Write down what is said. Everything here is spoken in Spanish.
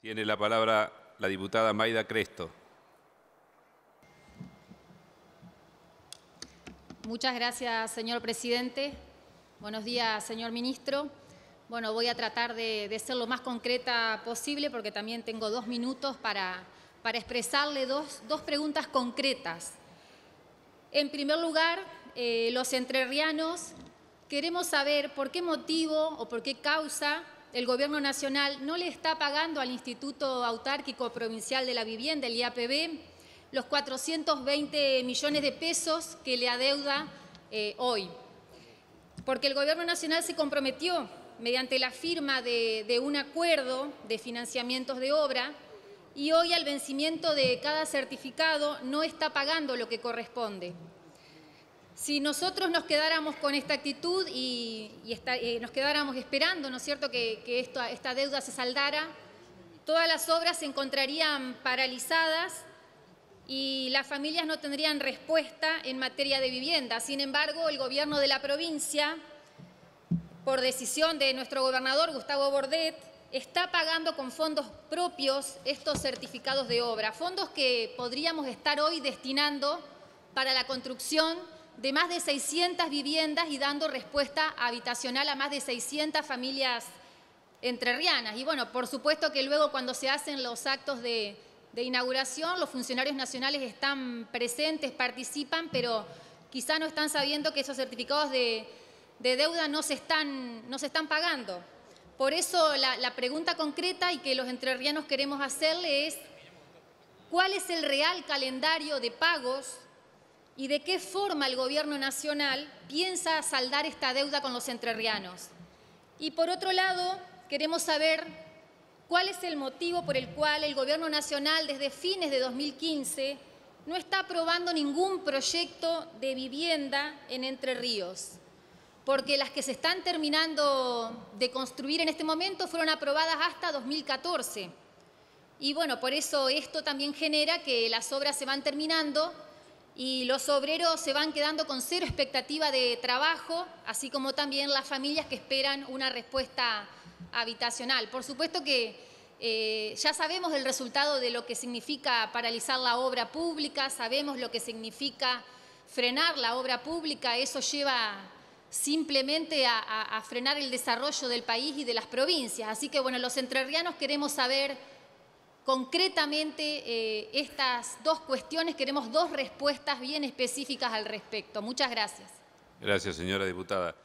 Tiene la palabra la diputada Maida Cresto. Muchas gracias, señor presidente. Buenos días, señor ministro. Bueno, voy a tratar de, ser lo más concreta posible porque también tengo dos minutos para, para expresarle dos, dos preguntas concretas. En primer lugar, eh, los entrerrianos queremos saber por qué motivo o por qué causa el Gobierno Nacional no le está pagando al Instituto Autárquico Provincial de la Vivienda, el IAPB, los 420 millones de pesos que le adeuda eh, hoy. Porque el Gobierno Nacional se comprometió, mediante la firma de, de un acuerdo de financiamientos de obra, y hoy al vencimiento de cada certificado no está pagando lo que corresponde. Si nosotros nos quedáramos con esta actitud y, esta, eh, nos quedáramos esperando, ¿no es cierto?, que, esta deuda se saldara, todas las obras se encontrarían paralizadas y las familias no tendrían respuesta en materia de vivienda. Sin embargo, el gobierno de la provincia, por decisión de nuestro gobernador Gustavo Bordet, está pagando con fondos propios estos certificados de obra, fondos que podríamos estar hoy destinando para la construcción de más de 600 viviendas y dando respuesta habitacional a más de 600 familias entrerrianas. Y bueno, por supuesto que luego cuando se hacen los actos de, inauguración, los funcionarios nacionales están presentes, participan, pero quizá no están sabiendo que esos certificados de, de deuda no se, están, no se están pagando. Por eso la, la, pregunta concreta y que los entrerrianos queremos hacerle es, ¿cuál es el real calendario de pagos y de qué forma el Gobierno Nacional piensa saldar esta deuda con los entrerrianos? Y por otro lado, queremos saber cuál es el motivo por el cual el Gobierno Nacional desde fines de 2015 no está aprobando ningún proyecto de vivienda en Entre Ríos porque las que se están terminando de construir en este momento fueron aprobadas hasta 2014. Y bueno, por eso esto también genera que las obras se van terminando y los obreros se van quedando con cero expectativa de trabajo, así como también las familias que esperan una respuesta habitacional. Por supuesto que eh, ya sabemos el resultado de lo que significa paralizar la obra pública, sabemos lo que significa frenar la obra pública, eso lleva simplemente a, a, a, frenar el desarrollo del país y de las provincias. Así que, bueno, los entrerrianos queremos saber concretamente eh, estas dos cuestiones, queremos dos respuestas bien específicas al respecto. Muchas gracias. Gracias, señora diputada.